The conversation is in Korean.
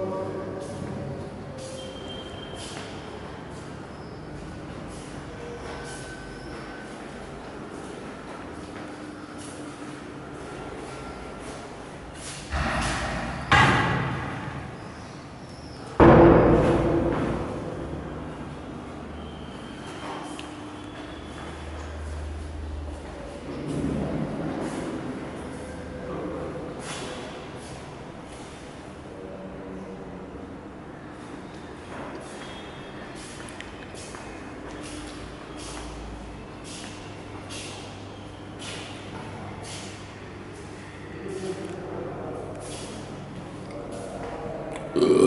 何? 아,